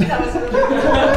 Tức là